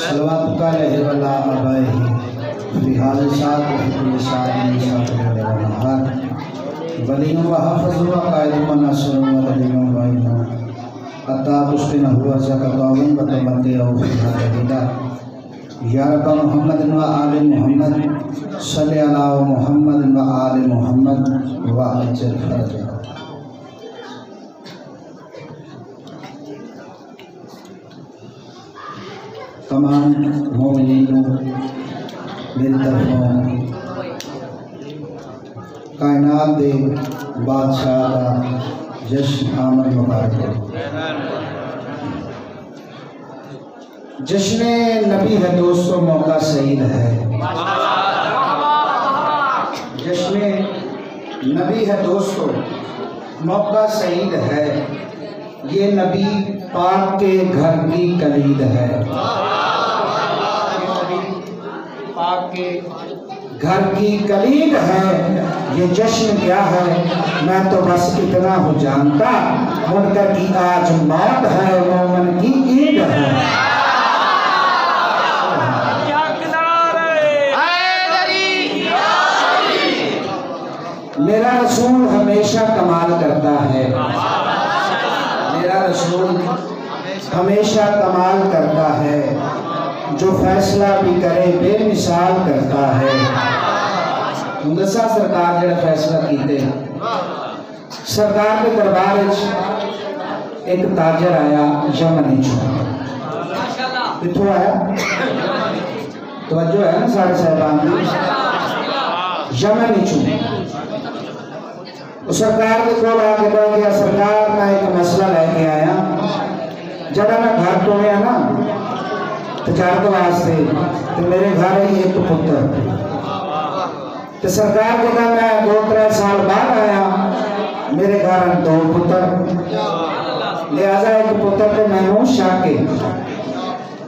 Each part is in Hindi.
सलवात लहे वला अबैहि बिहाल सात कुल सात सात वनहार वलियों व हफज़ व कायद व नसर व रजीम व इमाम। अता तुस्किन हुआ ज़कतावन व तमत्ते औ फिहा जदीदा या रब मोहम्मद व आल मोहम्मद, सल्लि अला मोहम्मद व आल मोहम्मद व अजल फरजा। तमाम मोमिनों कायनात दे बादशाह का जश्न आमद मुबारक। जश्न नबी है दोस्तों, मौका सईद है। जश्न नबी है दोस्तों, मौका सईद है। ये नबी पाक के घर की कलीद है। पाक के घर की कलीद है। ये जश्न क्या है? मैं तो बस इतना हूँ जानता मुनकर की आज मौत है मोमन की ईद है। मेरा रसूल हमेशा कमाल करता है। मेरा रसूल हमेशा कमाल करता है। जो फैसला भी करे, बेमिसाल करता है। दसा सरकार जो फैसला किए सरकार के दरबार एक ताजर आया यमन कितों आया। तवज्जो है ना साढ़े साहबान की यमन सरकार के कोल आके कह गया, सरकार मैं एक मसला लेके आया। जब मैं घर टोया ना तजारत वास्ते तो मेरे घर ही एक पुत्र। तो सरकार के मैं दो त्रै साल बाद आया, मेरे घर दो पुत्र। लिहाजा एक पुत्र तो मैनू शाके।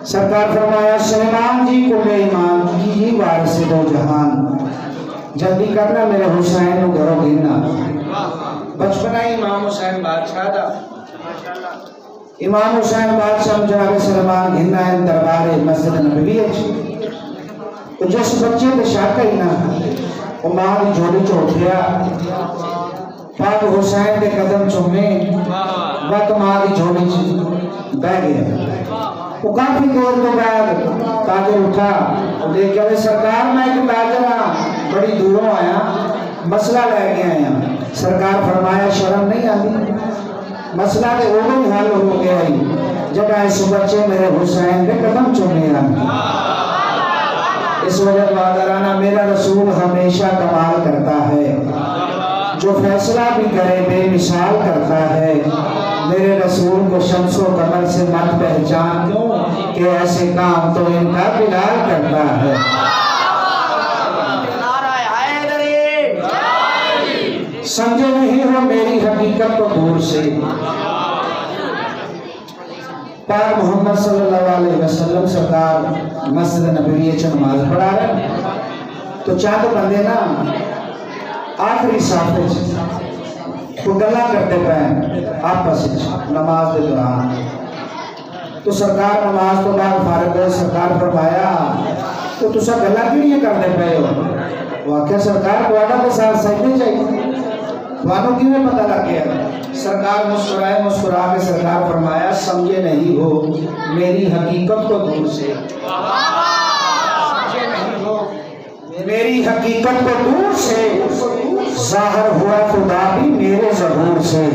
सरकार फरमाया, सलेमान जी को मैं ईमान की ही वारिस दो जहान। जल्दी करना मेरे हुसैन घरों गिरना बचपना ही इमाम हुसैन बादशाह था। इमाम हुसैन बादशाह जनाब सलमान घिरना है दरबार मस्जिद नबवी तो जिस बच्चे ते शक ही ना, वो माँ की झोली च उठिया पाक हुसैन के कदम चुमे वत माँ की झोली च बह गया। वो काफ़ी देर तो बाद ताजर उठा। और देखा सरकार, मैं एक ताजर हाँ बड़ी दूरों आया, मसला लेके आया। सरकार फरमाया, शर्म नहीं आती। मसला तो वो ही हल हो गया ही। जब इस बच्चे मेरे हुसैन के कदम चुमे इस वजह वादराना मेरा रसूल हमेशा कमाल करता है। जो फैसला भी करे, बेमिसाल करता है। मेरे रसूल को शमसो कमर से मत पहचान क्यों? कि ऐसे काम तो इनका बिलाल करता है। समझे नहीं हो मेरी हकीकत को दूर से। पार मोहम्मद सल्लल्लाहु अलैहि वसल्लम सरकार मस्जिद नबी च नमाज़ पढ़ा रहे तो चाह तो बंदे ना आखिरी साफे तो गला करते पे आपस नमाज़ के दौरान। तो सरकार नमाज़ तो बाद फारग सरकार फरमाया तो तुसा गला क्यों नहीं करते पे हो? वाकई सरकार तो साथ सही चाहिए। मानो किन्हें पता लग गया। सरकार मुस्कुराए मुस्कुरा के सरकार फरमाया, समझे नहीं हो, मेरी हकीकत को दूर से। समझे नहीं हो, मेरी हकीकत को दूर से। जाहर हुआ, खुदा भी मेरे जहूर से।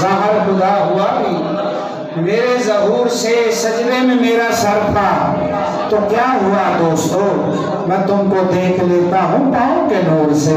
जाहर खुदा हुआ भी मेरे जहूर से सजने में मेरा सर था। तो क्या हुआ, दोस्तों? मैं तुमको देख लेता हूँ पाँव के नोर से।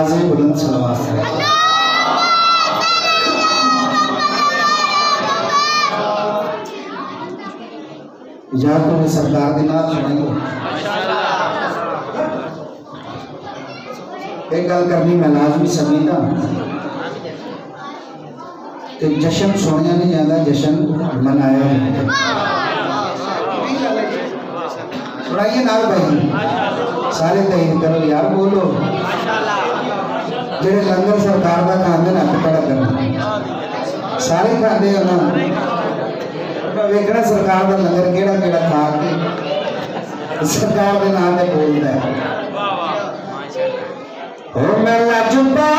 बवाज़े बुलंद सलवात से। या तो सरकार के नाम सुनाइयो एक गल करनी, मैं लाजमी समझदा कि जश्न सुनिया नहीं जाता जश्न मनाया सुनाइए नाल भाई। सारे तहीर करो, यार बोलो। ਜਿਹੜੇ ਲੰਗਰ ਸਰਕਾਰ ਦਾ ਖਾਂਦੇ ਨਾ ਟਕੜਾ ਕਰਨਾ ਸਾਰੇ ਖਾਂਦੇ ਆ ਨਾ ਆਪਾਂ ਵੇਖਣਾ ਸਰਕਾਰ ਦਾ ਲੰਗਰ ਕਿਹੜਾ ਕਿਹੜਾ ਖਾ ਕੇ ਸਰਕਾਰ ਦੇ ਨਾਮ ਤੇ ਬੋਲਦਾ ਹੈ ਹੋ ਮੈਂ ਲੱਜਪਾਲਾ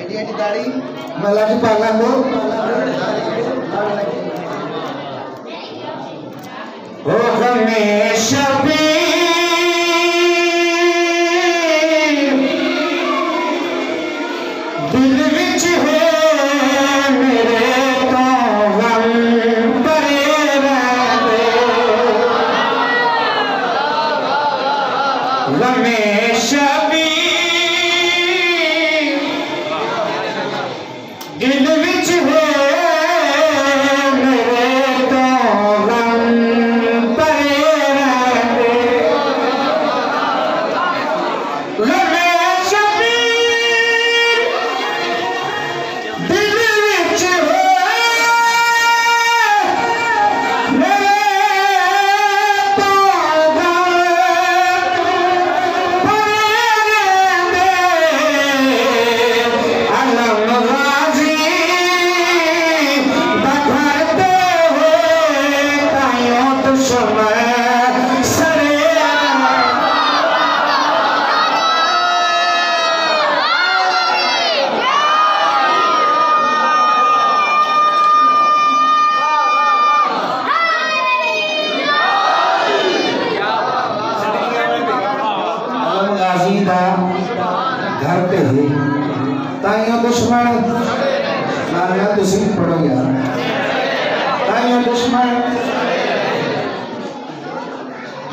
एडी एडी दाढ़ी मैं लजपाला दे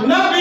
नबी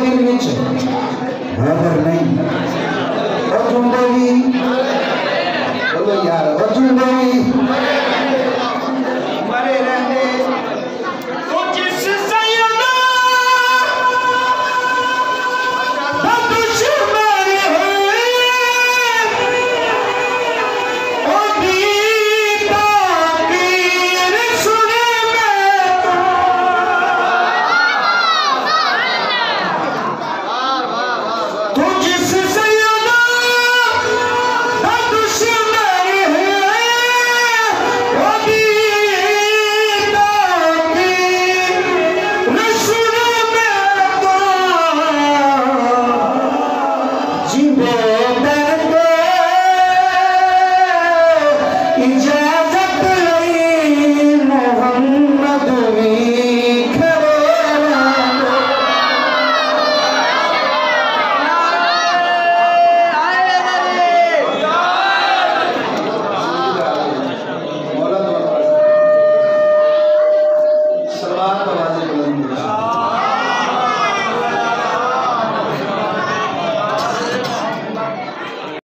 नीचे बराबर नहीं और तुमको